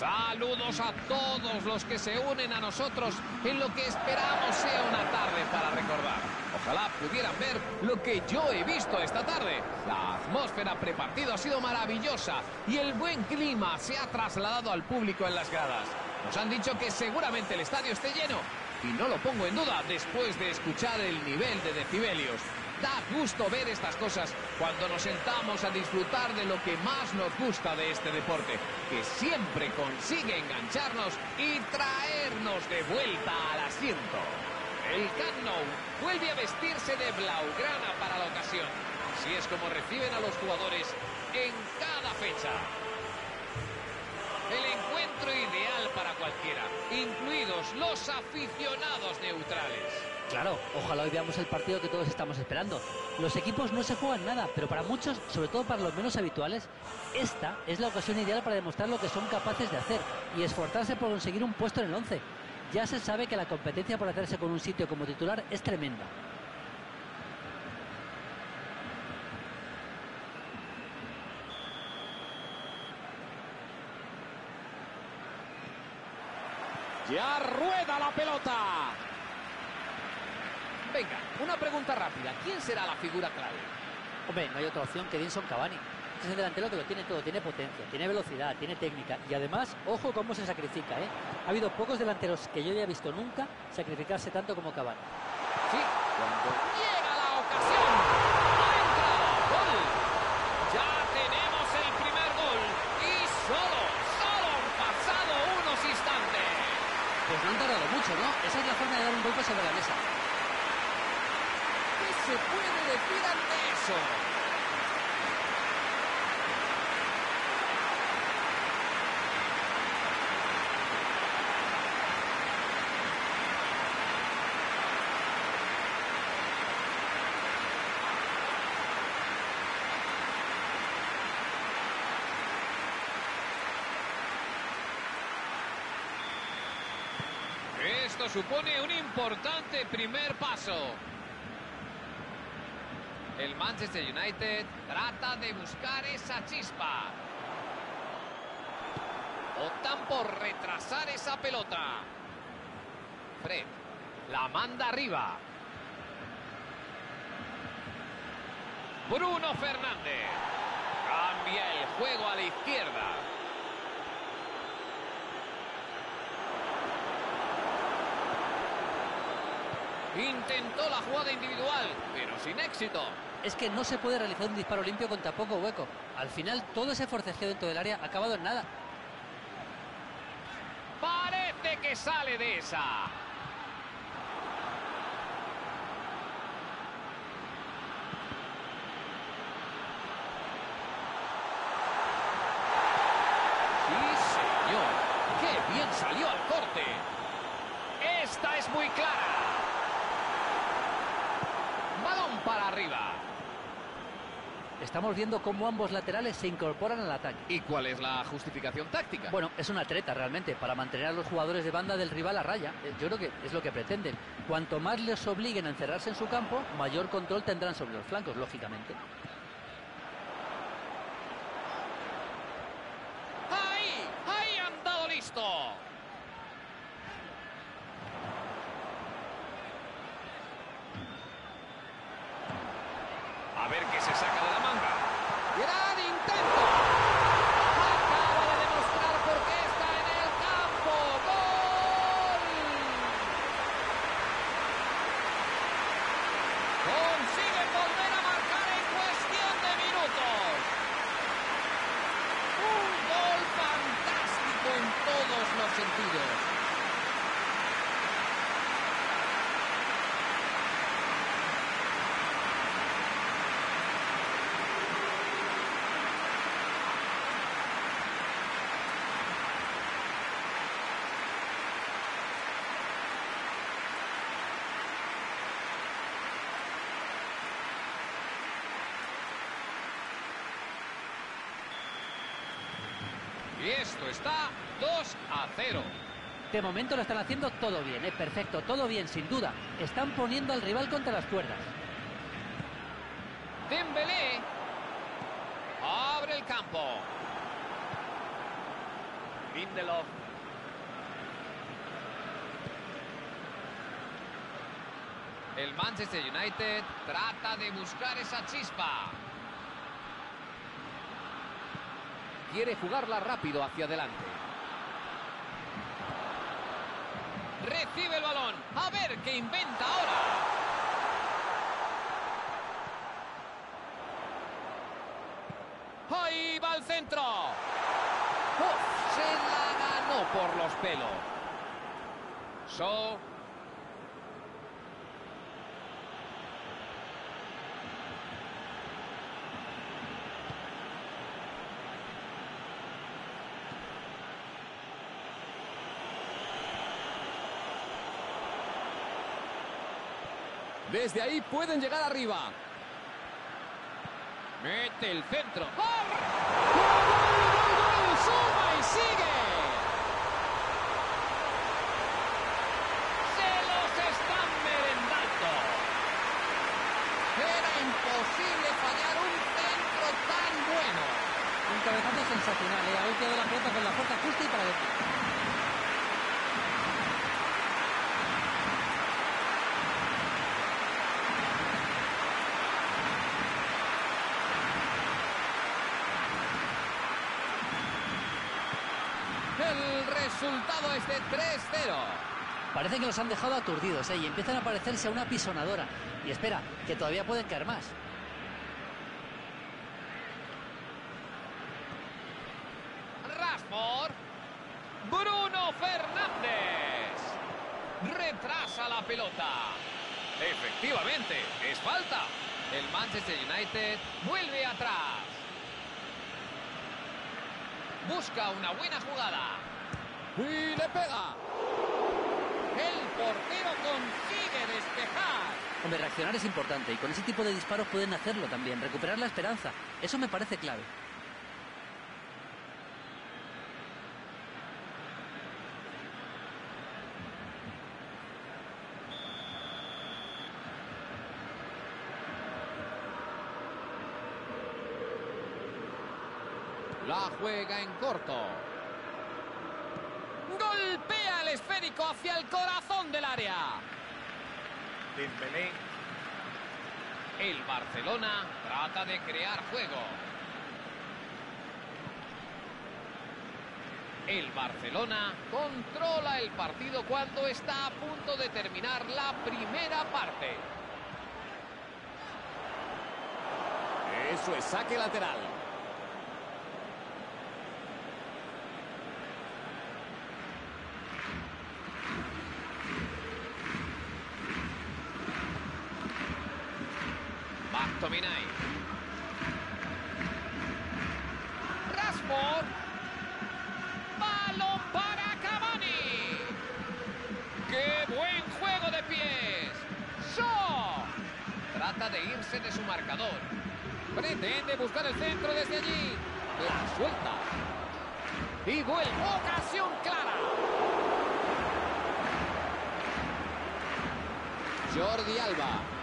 Saludos a todos los que se unen a nosotros en lo que esperamos sea una tarde para recordar. Ojalá pudieran ver lo que yo he visto esta tarde. La atmósfera prepartido ha sido maravillosa y el buen clima se ha trasladado al público en las gradas. Nos han dicho que seguramente el estadio esté lleno y no lo pongo en duda después de escuchar el nivel de decibelios. Da gusto ver estas cosas cuando nos sentamos a disfrutar de lo que más nos gusta de este deporte, que siempre consigue engancharnos y traernos de vuelta al asiento. El Camp Nou vuelve a vestirse de blaugrana para la ocasión. Así es como reciben a los jugadores en cada fecha. Ideal para cualquiera, incluidos los aficionados neutrales. Claro, ojalá hoy veamos el partido que todos estamos esperando. Los equipos no se juegan nada, pero para muchos, sobre todo para los menos habituales, esta es la ocasión ideal para demostrar lo que son capaces de hacer y esforzarse por conseguir un puesto en el 11. Ya se sabe que la competencia por hacerse con un sitio como titular es tremenda. Ya rueda la pelota. Venga, una pregunta rápida. ¿Quién será la figura clave? Hombre, no hay otra opción que Edinson Cavani. Es el delantero que lo tiene todo, tiene potencia, tiene velocidad, tiene técnica y además, ojo cómo se sacrifica, ¿eh? Ha habido pocos delanteros que yo haya visto nunca sacrificarse tanto como Cavani. Sí, cuando llega la ocasión. Ha entrado. Gol. Ya tenemos el primer gol. Y solo, solo han pasado unos instantes. No han tardado mucho, ¿no? Esa es la forma de dar un golpe sobre la mesa. ¿Qué se puede decir ante eso? Esto supone un importante primer paso. El Manchester United trata de buscar esa chispa. Optan por retrasar esa pelota. Fred la manda arriba. Bruno Fernández cambia el juego a la izquierda. Intentó la jugada individual, pero sin éxito. Es que no se puede realizar un disparo limpio con tan poco hueco. Al final, todo ese forcejeo dentro del área ha acabado en nada. Parece que sale de esa. Sí, señor. ¡Qué bien salió al corte! Esta es muy clara. Balón para arriba. Estamos viendo cómo ambos laterales se incorporan al ataque. ¿Y cuál es la justificación táctica? Bueno, es una treta realmente para mantener a los jugadores de banda del rival a raya. Eh, Yo creo que es lo que pretenden. Cuanto más les obliguen a encerrarse en su campo, mayor control tendrán sobre los flancos, lógicamente. ¡Ahí! ¡Ahí han dado listo! A ver qué se saca de la manga. ¡Gran intento! Acaba de demostrar por qué está en el campo. ¡Gol! Consigue volver a marcar en cuestión de minutos. Un gol fantástico en todos los sentidos. Y esto está 2 a 0. De momento lo están haciendo todo bien, ¿eh? perfecto, todo bien, sin duda. Están poniendo al rival contra las cuerdas. Dembélé abre el campo. Lindelof. El Manchester United trata de buscar esa chispa. Quiere jugarla rápido hacia adelante. Recibe el balón. A ver qué inventa ahora. Ahí va al centro. Se la ganó por los pelos. So. Desde ahí pueden llegar arriba. Mete el centro. ¡Gol! ¡Gol, gol, gol! ¡Suma y sigue! ¡Se los están merendando! Era imposible fallar un centro tan bueno. Un cabezazo sensacional, ¿eh? Ha golpeado la pelota con la fuerza justa y para adentro. El de 3-0. Parece que los han dejado aturdidos, ¿eh? Y empiezan a parecerse a una pisonadora. Y espera, que todavía pueden caer más. Rashford. Bruno Fernández. Retrasa la pelota. Efectivamente, es falta. El Manchester United vuelve atrás. Busca una buena jugada. Y le pega. El portero consigue despejar. Hombre, reaccionar es importante y con ese tipo de disparos pueden hacerlo también, recuperar la esperanza. Eso me parece clave. La juega en corto. Golpea el esférico hacia el corazón del área. Dembélé. El Barcelona trata de crear juego. El Barcelona controla el partido cuando está a punto de terminar la primera parte. Eso es saque lateral. McTominay. Rashford. Balón para Cavani. ¡Qué buen juego de pies! ¡So! Trata de irse de su marcador. Pretende buscar el centro desde allí. La suelta. Y vuelve. Ocasión clara. Jordi Alba.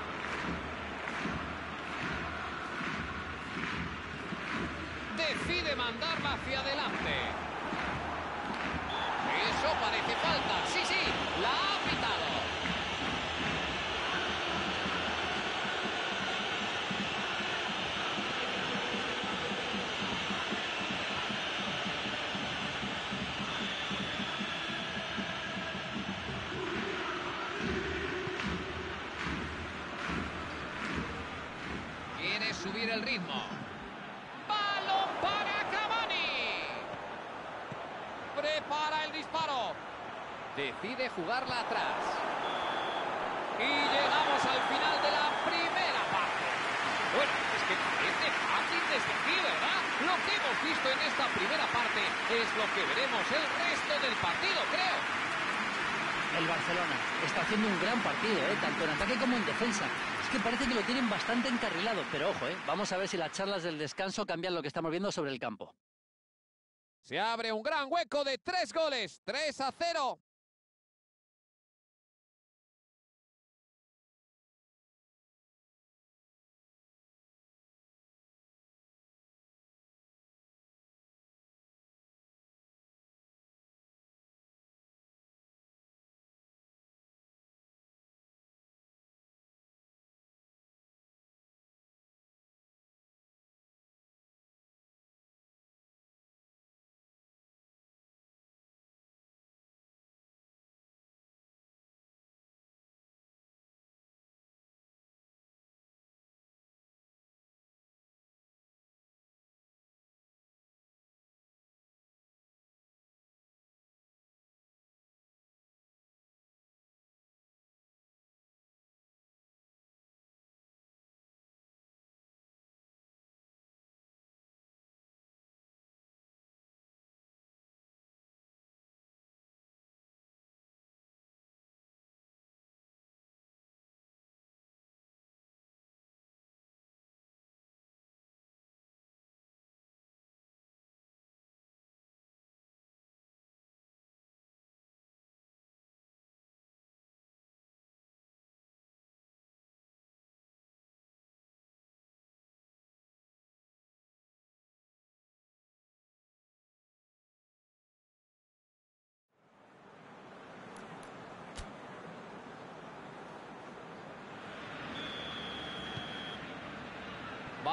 Decide hacia adelante. Eso parece falta. Sí, sí, la ha pitado. Quiere subir el ritmo. ¡Balón para Cavani! Prepara el disparo. Decide jugarla atrás. Y llegamos al final de la primera parte. Bueno, es que parece fácil desde aquí, ¿verdad? Lo que hemos visto en esta primera parte es lo que veremos el resto del partido, creo. El Barcelona está haciendo un gran partido, ¿eh? tanto en ataque como en defensa. Es que parece que lo tienen bastante encarrilado, pero ojo, ¿eh? vamos a ver si las charlas del descanso cambian lo que estamos viendo sobre el campo. Se abre un gran hueco de tres goles. 3 a 0.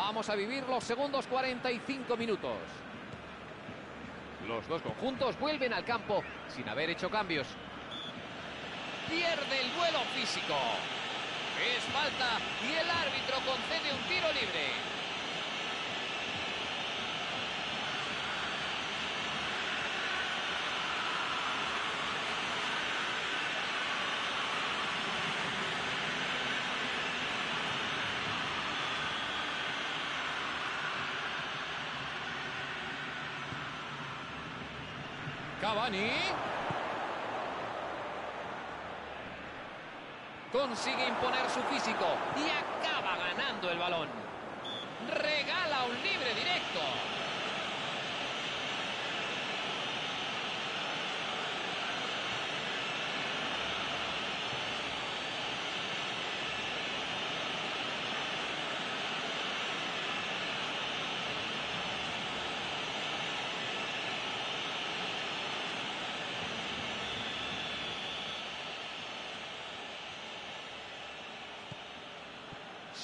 Vamos a vivir los segundos 45 minutos. Los dos conjuntos vuelven al campo sin haber hecho cambios. Pierde el duelo físico. Es falta y el árbitro concede un tiro libre. Cavani. Consigue imponer su físico y acaba ganando el balón. Regala un libre directo.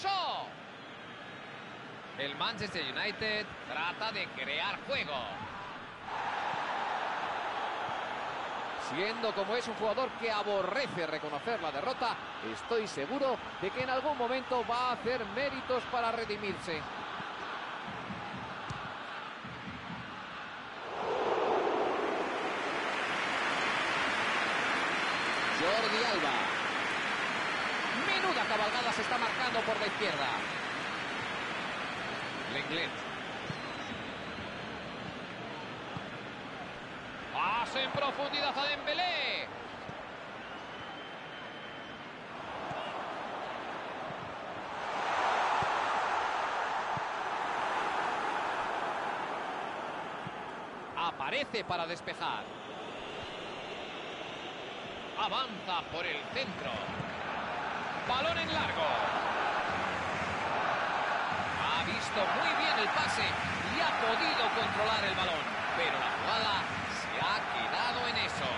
Shaw. El Manchester United trata de crear juego. Siendo como es un jugador que aborrece reconocer la derrota, estoy seguro de que en algún momento va a hacer méritos para redimirse. Jordi Alba. Menuda cabalgada se está marcando por la izquierda. Lenglet. Pase en profundidad a Dembélé. Aparece para despejar. Avanza por el centro. Balón en largo. Visto muy bien el pase y ha podido controlar el balón. Pero la jugada se ha quedado en eso.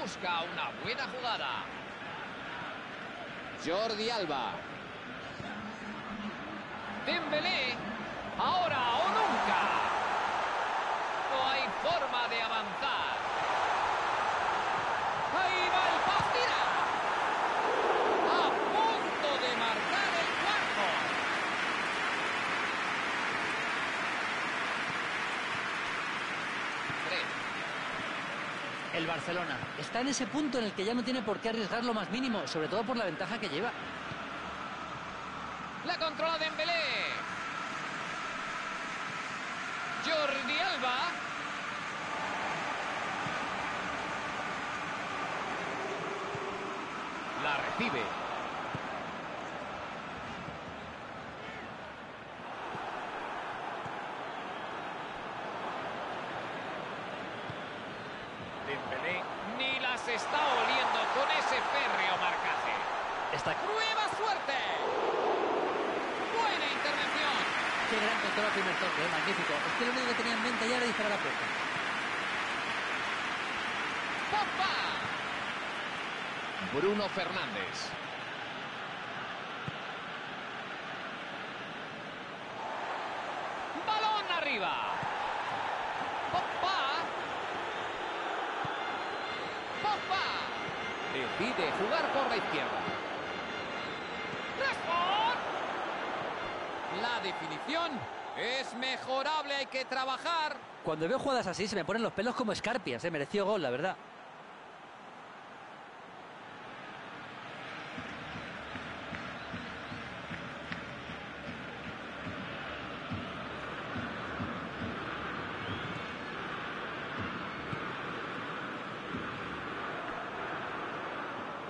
Busca una buena jugada. Jordi Alba. Dembélé. Ahora nunca. No hay forma de avanzar. Ahí va el Pastira. A punto de marcar el cuarto. Tres. El Barcelona está en ese punto en el que ya no tiene por qué arriesgar lo más mínimo, sobre todo por la ventaja que lleva. La controla Dembélé. Jordi Alba. La recibe. Dembélé ni las está oliendo con ese férreo marcaje. Está ¡Prueba suerte! Buena intervención. Al primer toque, ¿eh? magnífico. Es que lo único que tenía en mente ya era disparar a puerta. Pogba. Bruno Fernández. Balón arriba. Pogba. Pogba. Decide jugar por la izquierda. Rashford. La definición es mejorable, hay que trabajar. Cuando veo jugadas así se me ponen los pelos como escarpias, ¿eh? mereció gol, la verdad.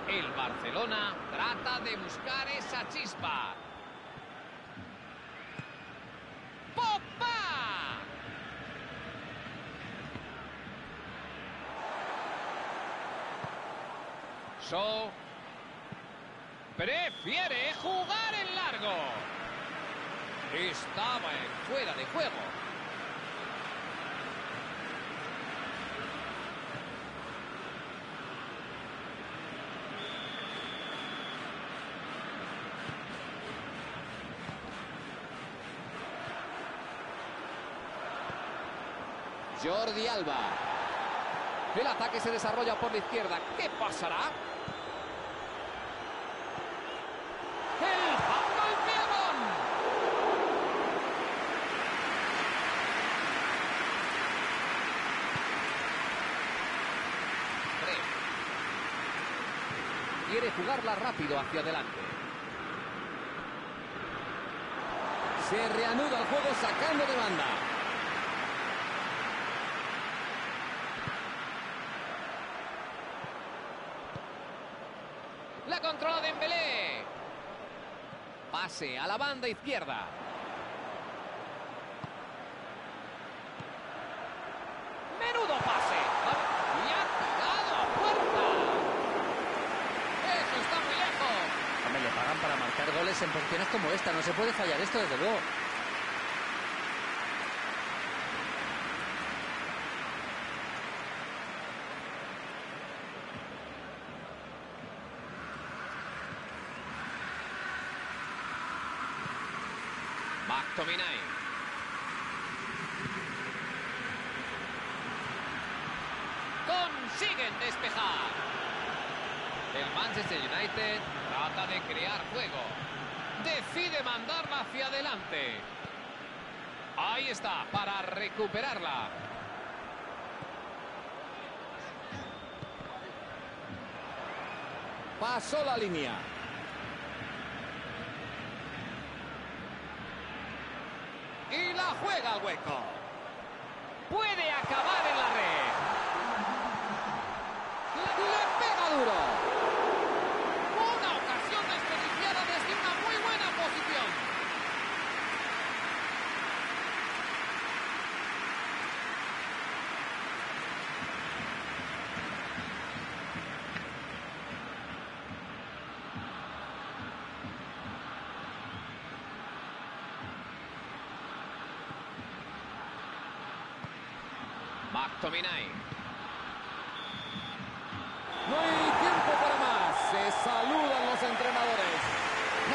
El Barcelona trata de buscar esa chispa. Prefiere jugar en largo. Estaba en fuera de juego. Jordi Alba. El ataque se desarrolla por la izquierda. ¿Qué pasará? ¡El Golpearon! Quiere jugarla rápido hacia adelante. Se reanuda el juego sacando de banda. La controla Dembélé. A la banda izquierda. Menudo pase. Y ha tirado a puerta. Eso está muy lejos. Hombre, le pagan para marcar goles en posiciones como esta. No se puede fallar esto, desde luego. McTominay. Consiguen despejar. El Manchester United trata de crear juego. Decide mandarla hacia adelante. Ahí está, para Pasó la línea. Y la juega al hueco. Puede acabar en la red. Le pega duro. Una ocasión desperdiciada desde una muy buena posición. McTominay. No hay tiempo para más. Se saludan los entrenadores.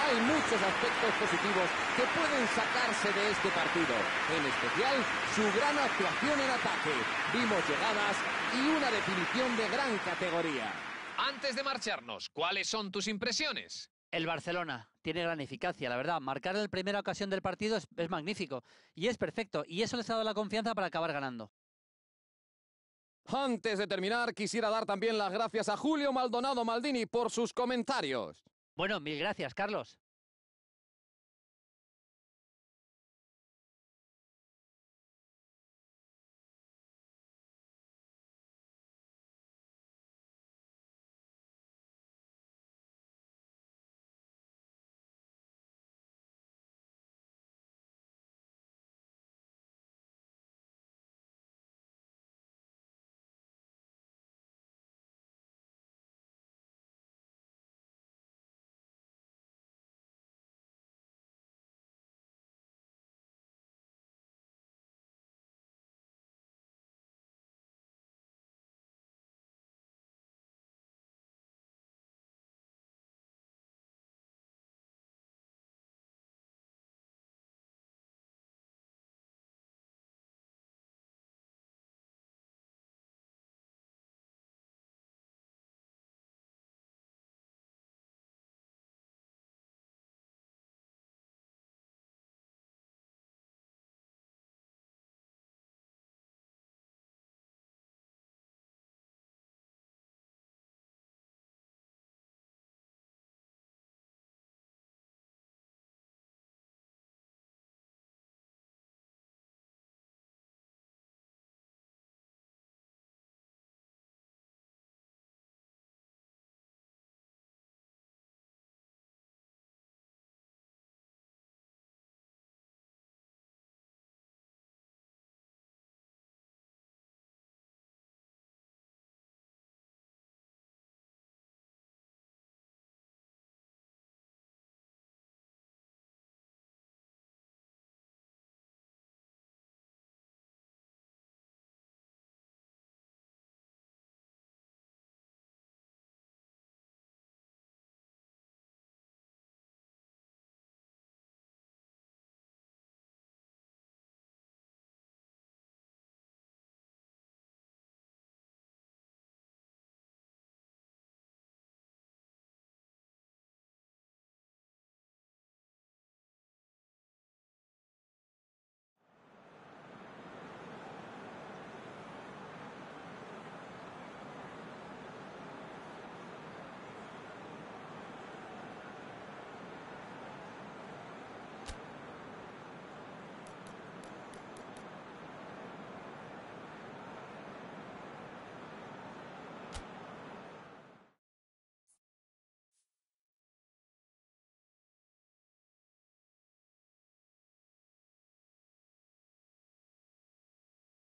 Hay muchos aspectos positivos que pueden sacarse de este partido. En especial, su gran actuación en ataque. Vimos llegadas y una definición de gran categoría. Antes de marcharnos, ¿cuáles son tus impresiones? El Barcelona tiene gran eficacia, la verdad. Marcar en la primera ocasión del partido es, es magnífico. Y es perfecto. Y eso les ha dado la confianza para acabar ganando. Antes de terminar, quisiera dar también las gracias a Julio Maldonado Maldini por sus comentarios. Bueno, mil gracias, Carlos.